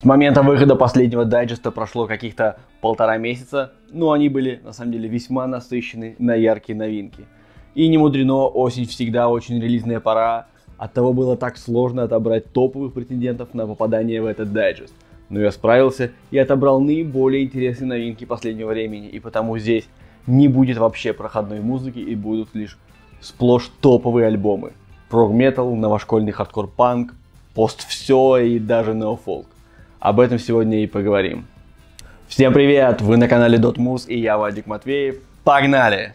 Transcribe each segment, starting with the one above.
С момента выхода последнего дайджеста прошло каких-то полтора месяца, но они были на самом деле весьма насыщены на яркие новинки. И не мудрено, осень всегда очень релизная пора, оттого было так сложно отобрать топовых претендентов на попадание в этот дайджест. Но я справился и отобрал наиболее интересные новинки последнего времени, и потому здесь не будет вообще проходной музыки и будут лишь сплошь топовые альбомы. Прог-метал, новошкольный хардкор-панк, пост все и даже неофолк. Об этом сегодня и поговорим. Всем привет! Вы на канале Дотмус и я Вадик Матвеев. Погнали!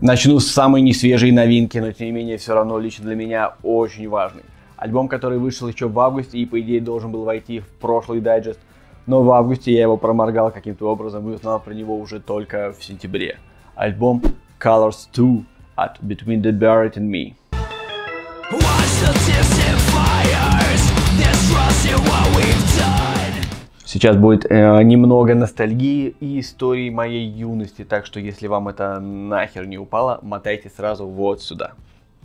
Начну с самой несвежей новинки, но тем не менее все равно лично для меня очень важный. Альбом, который вышел еще в августе и по идее должен был войти в прошлый дайджест, но в августе я его проморгал каким-то образом и узнал про него уже только в сентябре. Альбом Colors 2 от Between the Buried and Me. Сейчас будет э, немного ностальгии и истории моей юности, так что если вам это нахер не упало, мотайте сразу вот сюда.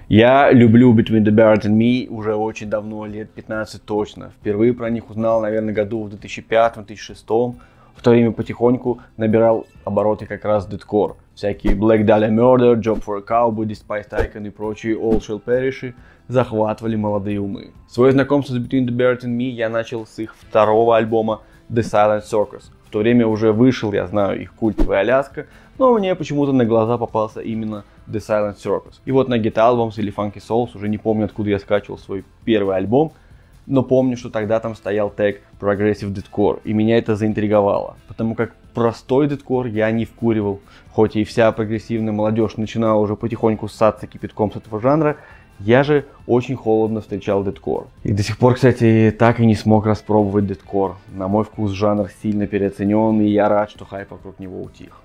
Я люблю Between the Buried and Me уже очень давно, лет 15 точно. Впервые про них узнал, наверное, году в 2005-2006. В то время потихоньку набирал обороты как раз дедкор. Всякие Black Dahlia Murder, Job for a Cowboy, Despised Icon и прочие All Shall Perish захватывали молодые умы. Свое знакомство с Between the Buried and Me я начал с их второго альбома The Silent Circus. В то время уже вышел, я знаю, их культовый Аляска, но мне почему-то на глаза попался именно The Silent Circus. И вот на Get Albums или Funky Souls, уже не помню, откуда я скачивал свой первый альбом, но помню, что тогда там стоял тег Progressive Deadcore, и меня это заинтриговало, потому как простой дедкор я не вкуривал, хоть и вся прогрессивная молодежь начинала уже потихоньку ссаться кипятком с этого жанра, я же очень холодно встречал дедкор. И до сих пор, кстати, так и не смог распробовать дедкор. На мой вкус жанр сильно переоценен, и я рад, что хайп вокруг него утих.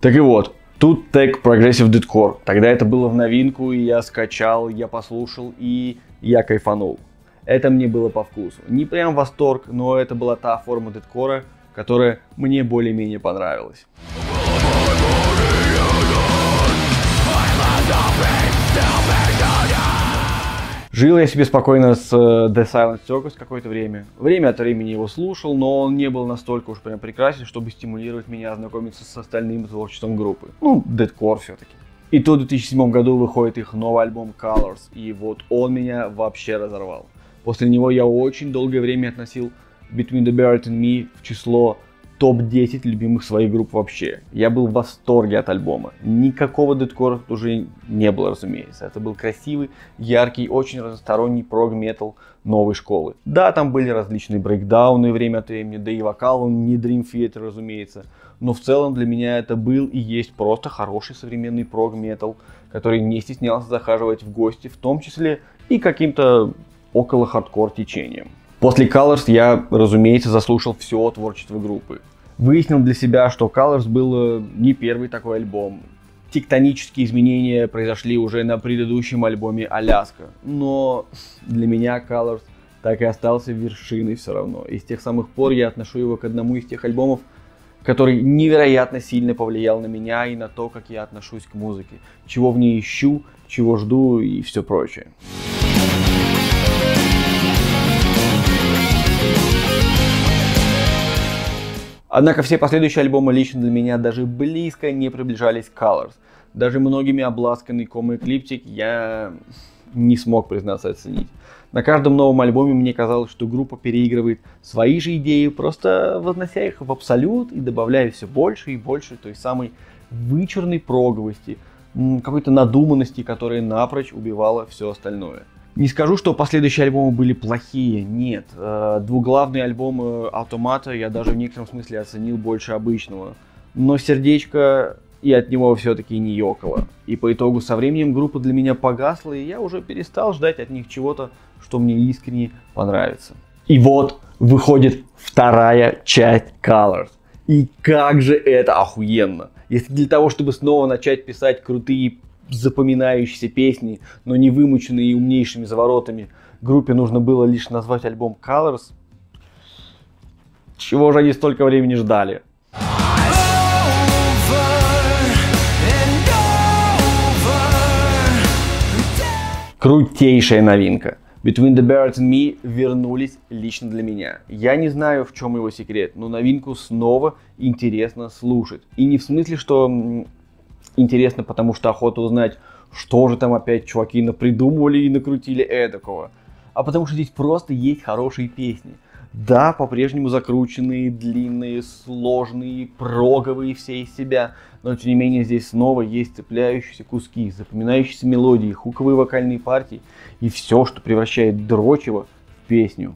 Так и вот, тут тег Progressive Deadcore. Тогда это было в новинку, и я скачал, я послушал, и я кайфанул. Это мне было по вкусу. Не прям восторг, но это была та форма дедкора, которая мне более-менее понравилась. Жил я себе спокойно с э, The Silent Circus какое-то время. Время от времени его слушал, но он не был настолько уж прям прекрасен, чтобы стимулировать меня ознакомиться с остальным творчеством группы. Ну, Deadcore все-таки. И то в 2007 году выходит их новый альбом Colors, и вот он меня вообще разорвал. После него я очень долгое время относил Between the Buried and Me в число топ-10 любимых своих групп вообще. Я был в восторге от альбома. Никакого дедкора тут уже не было, разумеется. Это был красивый, яркий, очень разносторонний прог-метал новой школы. Да, там были различные брейкдауны время от времени, да и вокал он не Dream Theater, разумеется. Но в целом для меня это был и есть просто хороший современный прог-метал, который не стеснялся захаживать в гости, в том числе и каким-то около хардкор течением. После Colors я, разумеется, заслушал все творчество группы. Выяснил для себя, что Colors был э, не первый такой альбом. Тектонические изменения произошли уже на предыдущем альбоме Аляска. Но для меня Colors так и остался вершиной все равно. И с тех самых пор я отношу его к одному из тех альбомов, который невероятно сильно повлиял на меня и на то, как я отношусь к музыке. Чего в ней ищу, чего жду и все прочее. Однако все последующие альбомы лично для меня даже близко не приближались к Colors. Даже многими обласканный ком Эклиптик я не смог, признаться, оценить. На каждом новом альбоме мне казалось, что группа переигрывает свои же идеи, просто вознося их в абсолют и добавляя все больше и больше той самой вычурной проговости, какой-то надуманности, которая напрочь убивала все остальное. Не скажу, что последующие альбомы были плохие, нет. Э, двуглавный альбом э, Автомата я даже в некотором смысле оценил больше обычного. Но сердечко и от него все-таки не ёкало. И по итогу со временем группа для меня погасла, и я уже перестал ждать от них чего-то, что мне искренне понравится. И вот выходит вторая часть Colors. И как же это охуенно! Если для того, чтобы снова начать писать крутые запоминающиеся песни, но не вымученные умнейшими заворотами, группе нужно было лишь назвать альбом Colors, чего же они столько времени ждали? Крутейшая новинка. Between the Birds and Me вернулись лично для меня. Я не знаю, в чем его секрет, но новинку снова интересно слушать. И не в смысле, что интересно, потому что охота узнать, что же там опять чуваки напридумывали и накрутили эдакого. А потому что здесь просто есть хорошие песни. Да, по-прежнему закрученные, длинные, сложные, проговые все из себя, но тем не менее здесь снова есть цепляющиеся куски, запоминающиеся мелодии, хуковые вокальные партии и все, что превращает дрочево в песню.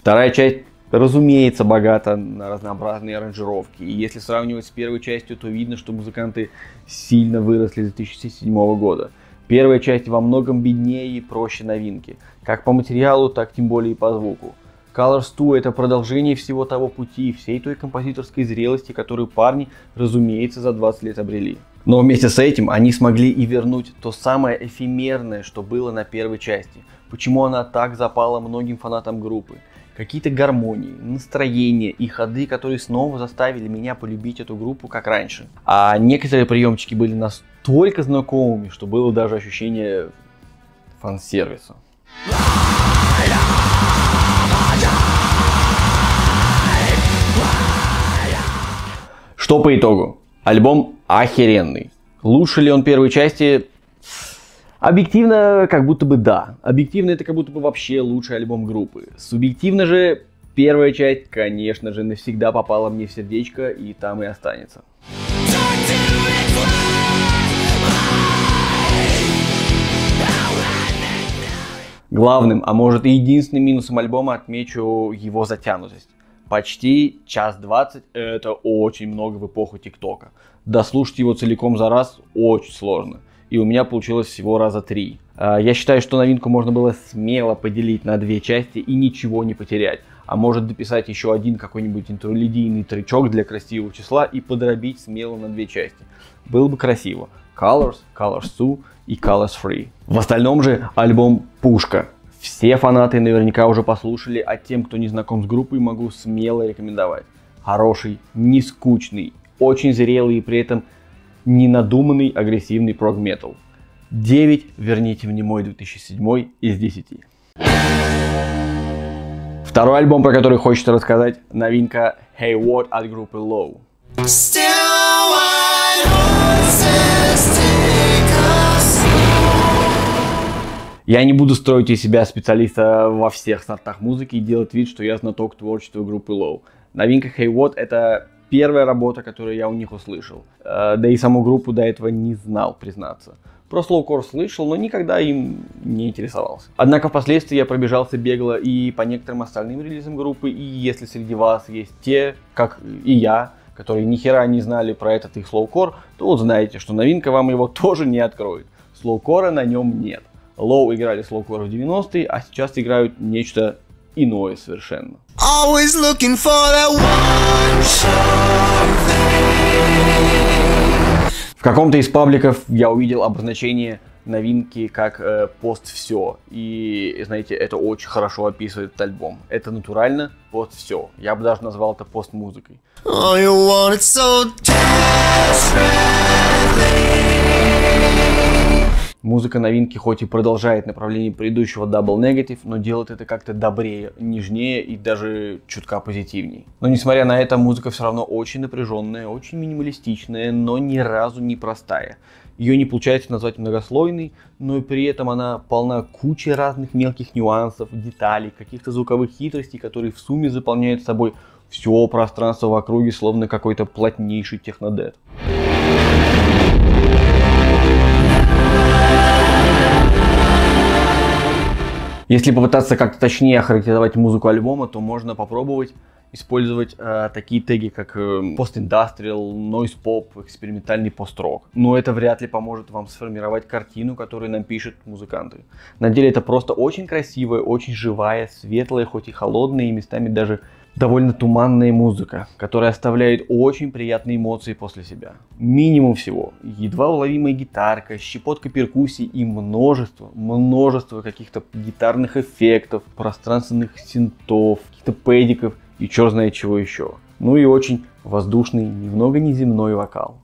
Вторая часть разумеется, богата на разнообразные аранжировки. И если сравнивать с первой частью, то видно, что музыканты сильно выросли с 2007 года. Первая часть во многом беднее и проще новинки, как по материалу, так тем более и по звуку. Colors 2 это продолжение всего того пути, всей той композиторской зрелости, которую парни, разумеется, за 20 лет обрели. Но вместе с этим они смогли и вернуть то самое эфемерное, что было на первой части. Почему она так запала многим фанатам группы какие-то гармонии, настроения и ходы, которые снова заставили меня полюбить эту группу как раньше. А некоторые приемчики были настолько знакомыми, что было даже ощущение фан-сервиса. Что по итогу? Альбом охеренный. Лучше ли он первой части? Объективно, как будто бы да. Объективно это как будто бы вообще лучший альбом группы. Субъективно же, первая часть, конечно же, навсегда попала мне в сердечко и там и останется. Главным, а может и единственным минусом альбома отмечу его затянутость. Почти час двадцать – это очень много в эпоху ТикТока. Дослушать его целиком за раз очень сложно и у меня получилось всего раза три. А, я считаю, что новинку можно было смело поделить на две части и ничего не потерять. А может дописать еще один какой-нибудь интерлюдийный тречок для красивого числа и подробить смело на две части. Было бы красиво. Colors, Colors 2 и Colors Free. В остальном же альбом пушка. Все фанаты наверняка уже послушали, а тем, кто не знаком с группой, могу смело рекомендовать. Хороший, не скучный, очень зрелый и при этом ненадуманный агрессивный прог-метал. 9 верните мне мой 2007 из 10. Второй альбом, про который хочется рассказать, новинка Hey What от группы Low. Я не буду строить из себя специалиста во всех сортах музыки и делать вид, что я знаток творчества группы Low. Новинка Hey What это первая работа, которую я у них услышал. Э, да и саму группу до этого не знал, признаться. Про слоукор слышал, но никогда им не интересовался. Однако впоследствии я пробежался бегло и по некоторым остальным релизам группы, и если среди вас есть те, как и я, которые ни хера не знали про этот их слоукор, то вот знаете, что новинка вам его тоже не откроет. Слоукора на нем нет. Лоу играли слоукор в 90-е, а сейчас играют нечто иное совершенно. Always looking for that one В каком-то из пабликов я увидел обозначение новинки как э, пост все. И, знаете, это очень хорошо описывает этот альбом. Это натурально пост все. Я бы даже назвал это пост музыкой. Oh, Музыка новинки хоть и продолжает направление предыдущего Double Negative, но делает это как-то добрее, нежнее и даже чутка позитивней. Но несмотря на это, музыка все равно очень напряженная, очень минималистичная, но ни разу не простая. Ее не получается назвать многослойной, но и при этом она полна кучи разных мелких нюансов, деталей, каких-то звуковых хитростей, которые в сумме заполняют собой все пространство в округе, словно какой-то плотнейший технодет. Если попытаться как-то точнее охарактеризовать музыку альбома, то можно попробовать использовать э, такие теги, как э, пост-индастриал, нойз-поп, экспериментальный пост-рок. Но это вряд ли поможет вам сформировать картину, которую нам пишут музыканты. На деле это просто очень красивая, очень живая, светлая, хоть и холодная, и местами даже довольно туманная музыка, которая оставляет очень приятные эмоции после себя. Минимум всего. Едва уловимая гитарка, щепотка перкуссий и множество, множество каких-то гитарных эффектов, пространственных синтов, каких-то пэдиков и черт знает чего еще. Ну и очень воздушный, немного неземной вокал.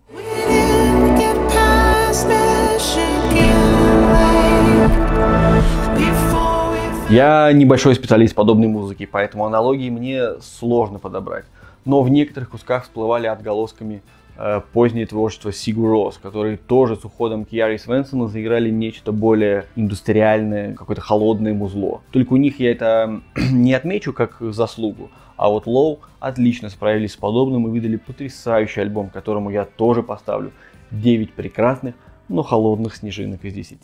Я небольшой специалист подобной музыки, поэтому аналогии мне сложно подобрать. Но в некоторых кусках всплывали отголосками э, позднее творчество Сигу Рос, которые тоже с уходом Кьяри Свенсона заиграли нечто более индустриальное, какое-то холодное музло. Только у них я это не отмечу как заслугу, а вот Лоу отлично справились с подобным и выдали потрясающий альбом, которому я тоже поставлю 9 прекрасных, но холодных снежинок из 10.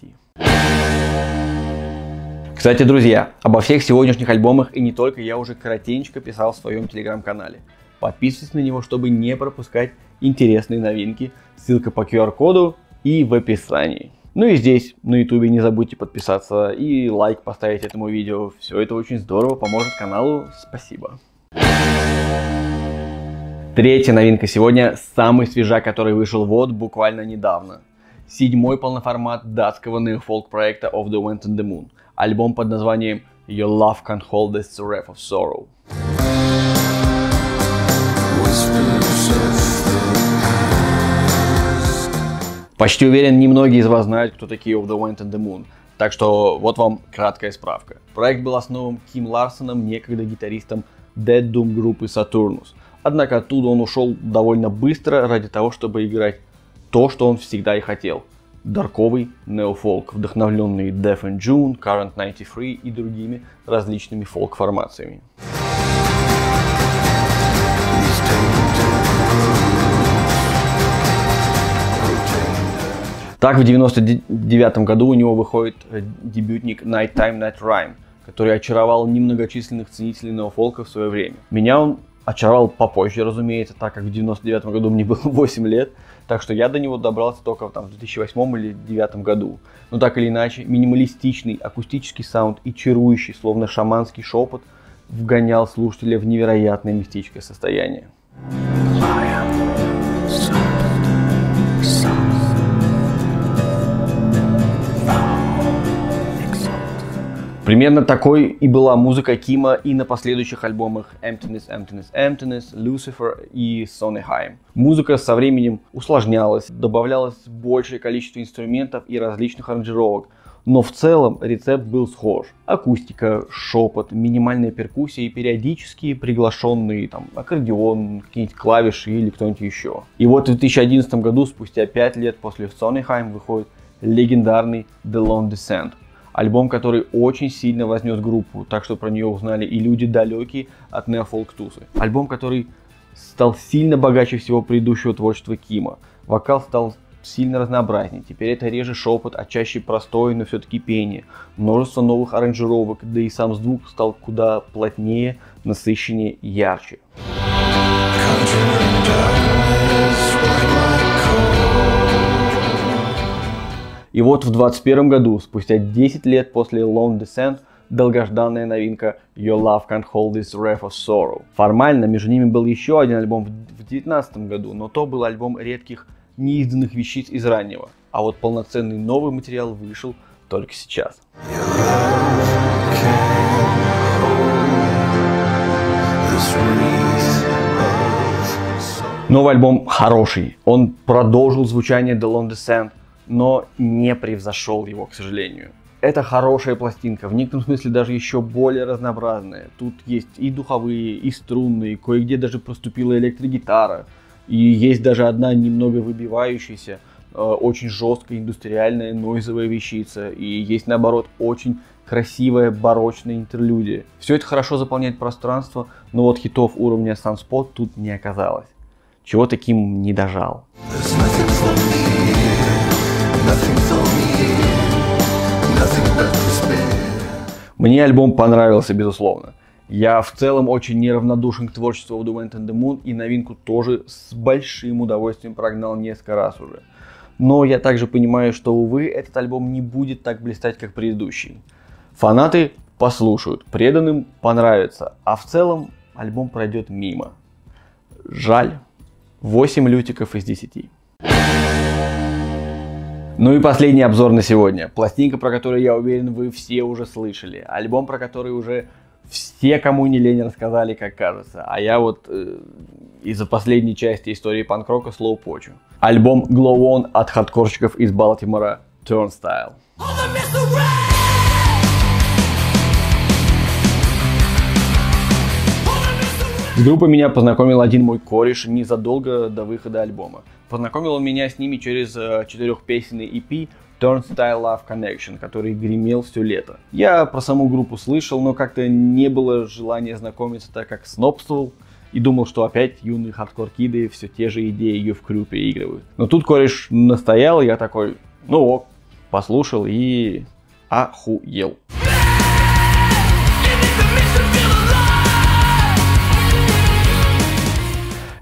Кстати, друзья, обо всех сегодняшних альбомах и не только я уже коротенько писал в своем телеграм-канале. Подписывайтесь на него, чтобы не пропускать интересные новинки. Ссылка по QR-коду и в описании. Ну и здесь, на ютубе, не забудьте подписаться и лайк поставить этому видео. Все это очень здорово, поможет каналу. Спасибо. Третья новинка сегодня, самый свежак, который вышел вот буквально недавно. Седьмой полноформат датского неофолк проекта Of the Wind and the Moon – альбом под названием Your Love Can't Hold This Wrath of Sorrow. Почти уверен, немногие из вас знают, кто такие Of the Wind and the Moon. Так что вот вам краткая справка. Проект был основан Ким Ларсоном, некогда гитаристом Dead Doom группы Saturnus. Однако оттуда он ушел довольно быстро ради того, чтобы играть то, что он всегда и хотел дарковый неофолк, вдохновленный Death and June, Current 93 и другими различными фолк-формациями. Так, в 99 году у него выходит э, дебютник Nighttime Night Rhyme, который очаровал немногочисленных ценителей неофолка в свое время. Меня он очаровал попозже, разумеется, так как в 99 году мне было 8 лет, так что я до него добрался только там, в 2008 или 2009 году. Но так или иначе, минималистичный акустический саунд и чарующий, словно шаманский шепот, вгонял слушателя в невероятное мистическое состояние. Примерно такой и была музыка Кима и на последующих альбомах Emptiness, Emptiness, Emptiness, Lucifer и Sonneheim. Музыка со временем усложнялась, добавлялось большее количество инструментов и различных аранжировок, но в целом рецепт был схож. Акустика, шепот, минимальная перкуссия и периодически приглашенные там аккордеон, какие-нибудь клавиши или кто-нибудь еще. И вот в 2011 году, спустя 5 лет после Sonneheim, выходит легендарный The Long Descent, Альбом, который очень сильно вознес группу, так что про нее узнали и люди далекие от неофолк тусы. Альбом, который стал сильно богаче всего предыдущего творчества Кима. Вокал стал сильно разнообразнее. Теперь это реже шепот, а чаще простое, но все-таки пение. Множество новых аранжировок, да и сам звук стал куда плотнее, насыщеннее ярче. И вот в 2021 году, спустя 10 лет после Lone Descent, долгожданная новинка Your Love Can't Hold This Wrath of Sorrow. Формально между ними был еще один альбом в 2019 году, но то был альбом редких неизданных вещиц из раннего. А вот полноценный новый материал вышел только сейчас. Новый альбом хороший. Он продолжил звучание The Long Descent, но не превзошел его, к сожалению. Это хорошая пластинка, в некотором смысле даже еще более разнообразная. Тут есть и духовые, и струнные, кое-где даже проступила электрогитара. И есть даже одна немного выбивающаяся, э, очень жесткая индустриальная нойзовая вещица. И есть наоборот очень красивая барочная интерлюдия. Все это хорошо заполняет пространство, но вот хитов уровня Sunspot тут не оказалось. Чего таким не дожал. Мне альбом понравился, безусловно. Я в целом очень неравнодушен к творчеству of the Wind and the Moon и новинку тоже с большим удовольствием прогнал несколько раз уже. Но я также понимаю, что, увы, этот альбом не будет так блистать, как предыдущий. Фанаты послушают, преданным понравится, а в целом альбом пройдет мимо. Жаль. 8 лютиков из 10. Ну и последний обзор на сегодня. Пластинка, про которую я уверен, вы все уже слышали. Альбом, про который уже Все, кому не лень, рассказали, как кажется. А я вот э, из-за последней части истории панк-рока слоу почу. Альбом Glow On от хардкорщиков из Балтимора Turnstile. С группой меня познакомил один мой кореш незадолго до выхода альбома. Познакомил он меня с ними через э, четырехпесенный EP Turnstile Love Connection, который гремел все лето. Я про саму группу слышал, но как-то не было желания знакомиться, так как снобствовал и думал, что опять юные хардкор-киды все те же идеи ее в крю переигрывают. Но тут кореш настоял, я такой, ну ок, послушал и охуел.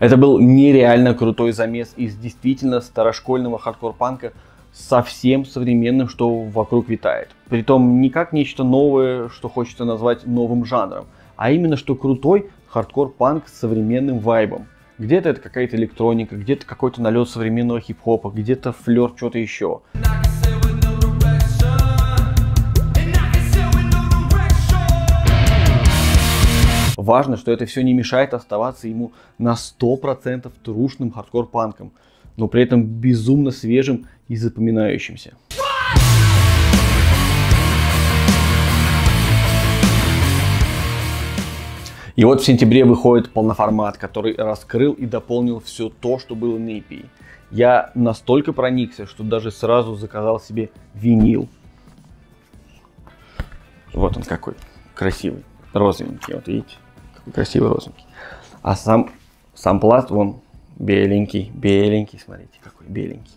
Это был нереально крутой замес из действительно старошкольного хардкор-панка совсем современным, что вокруг витает. Притом не как нечто новое, что хочется назвать новым жанром, а именно что крутой хардкор-панк с современным вайбом. Где-то это какая-то электроника, где-то какой-то налет современного хип-хопа, где-то флер что-то еще. Важно, что это все не мешает оставаться ему на 100% трушным хардкор-панком, но при этом безумно свежим и запоминающимся. И вот в сентябре выходит полноформат, который раскрыл и дополнил все то, что было на EP. Я настолько проникся, что даже сразу заказал себе винил. Вот он какой красивый, розовенький, вот видите? Красивый розовенький. А сам, сам пласт, вон, беленький, беленький, смотрите, какой беленький.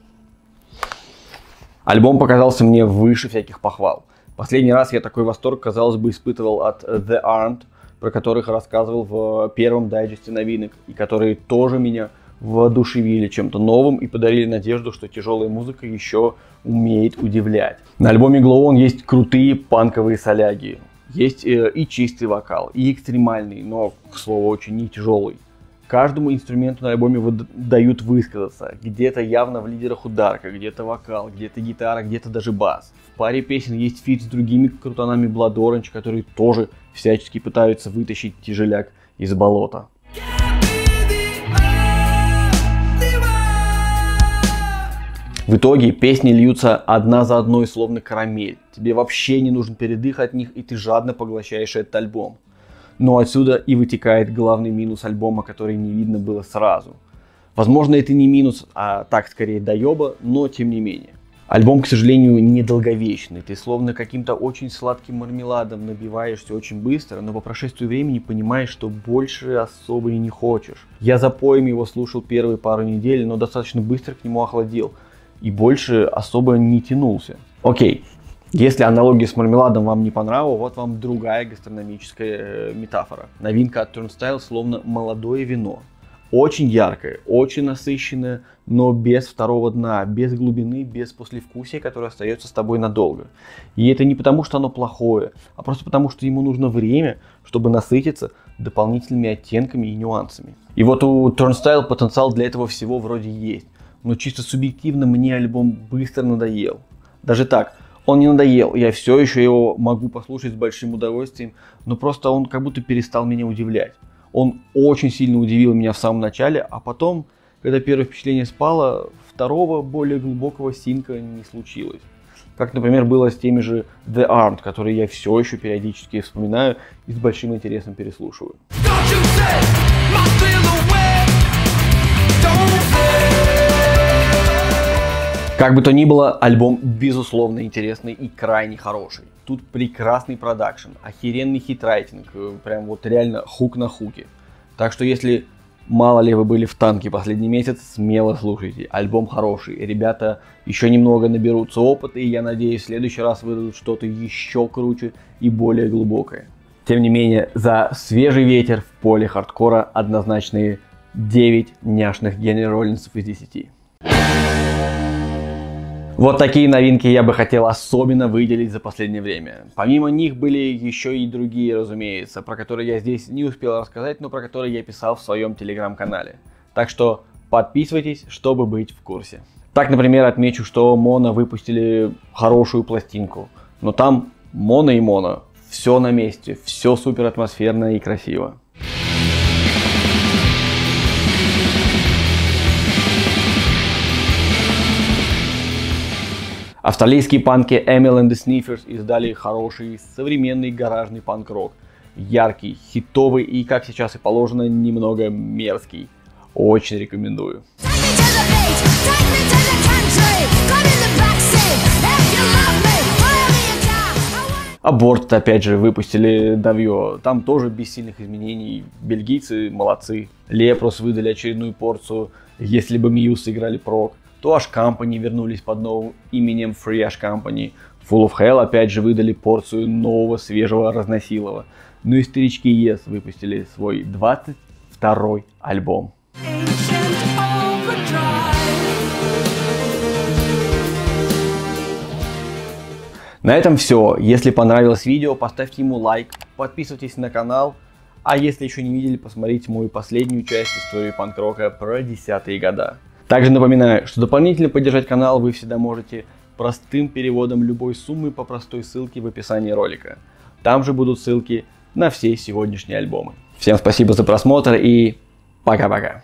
Альбом показался мне выше всяких похвал. Последний раз я такой восторг, казалось бы, испытывал от The Armed, про которых рассказывал в первом дайджесте новинок, и которые тоже меня воодушевили чем-то новым и подарили надежду, что тяжелая музыка еще умеет удивлять. На альбоме Glow On есть крутые панковые соляги, есть э, и чистый вокал, и экстремальный, но, к слову, очень не тяжелый. Каждому инструменту на альбоме дают высказаться. Где-то явно в лидерах ударка, где-то вокал, где-то гитара, где-то даже бас. В паре песен есть фит с другими крутанами Blood Orange, которые тоже всячески пытаются вытащить тяжеляк из болота. В итоге песни льются одна за одной, словно карамель. Тебе вообще не нужен передых от них, и ты жадно поглощаешь этот альбом. Но отсюда и вытекает главный минус альбома, который не видно было сразу. Возможно, это не минус, а так скорее доеба, но тем не менее. Альбом, к сожалению, недолговечный. Ты словно каким-то очень сладким мармеладом набиваешься очень быстро, но по прошествии времени понимаешь, что больше особо и не хочешь. Я за поем его слушал первые пару недель, но достаточно быстро к нему охладил и больше особо не тянулся. Окей, если аналогия с мармеладом вам не понравилась, вот вам другая гастрономическая э, метафора. Новинка от Turnstile словно молодое вино. Очень яркое, очень насыщенное, но без второго дна, без глубины, без послевкусия, которое остается с тобой надолго. И это не потому, что оно плохое, а просто потому, что ему нужно время, чтобы насытиться дополнительными оттенками и нюансами. И вот у Turnstile потенциал для этого всего вроде есть но чисто субъективно мне альбом быстро надоел. Даже так, он не надоел, я все еще его могу послушать с большим удовольствием, но просто он как будто перестал меня удивлять. Он очень сильно удивил меня в самом начале, а потом, когда первое впечатление спало, второго более глубокого синка не случилось. Как, например, было с теми же The Armed, которые я все еще периодически вспоминаю и с большим интересом переслушиваю. Как бы то ни было, альбом безусловно интересный и крайне хороший. Тут прекрасный продакшн, охеренный хитрайтинг, э, прям вот реально хук на хуке. Так что если мало ли вы были в танке последний месяц, смело слушайте. Альбом хороший, ребята еще немного наберутся опыта, и я надеюсь, в следующий раз выдадут что-то еще круче и более глубокое. Тем не менее, за свежий ветер в поле хардкора однозначные 9 няшных Генри Роллинсов из 10. Вот такие новинки я бы хотел особенно выделить за последнее время. Помимо них были еще и другие, разумеется, про которые я здесь не успел рассказать, но про которые я писал в своем телеграм-канале. Так что подписывайтесь, чтобы быть в курсе. Так, например, отмечу, что Моно выпустили хорошую пластинку, но там Моно и Моно, все на месте, все супер атмосферно и красиво. Австралийские панки Emil and the Sniffers издали хороший современный гаражный панк-рок. Яркий, хитовый и, как сейчас и положено, немного мерзкий. Очень рекомендую. Аборт, опять же, выпустили давье. Там тоже без сильных изменений. Бельгийцы молодцы. Лепрос выдали очередную порцию. Если бы Мьюз играли прок то Ash Company вернулись под новым именем Free Ash Company. Full of Hell опять же выдали порцию нового свежего разносилова. Ну и старички Yes выпустили свой 22 альбом. На этом все. Если понравилось видео, поставьте ему лайк, подписывайтесь на канал. А если еще не видели, посмотрите мою последнюю часть истории панк-рока про десятые года. Также напоминаю, что дополнительно поддержать канал вы всегда можете простым переводом любой суммы по простой ссылке в описании ролика. Там же будут ссылки на все сегодняшние альбомы. Всем спасибо за просмотр и пока-пока.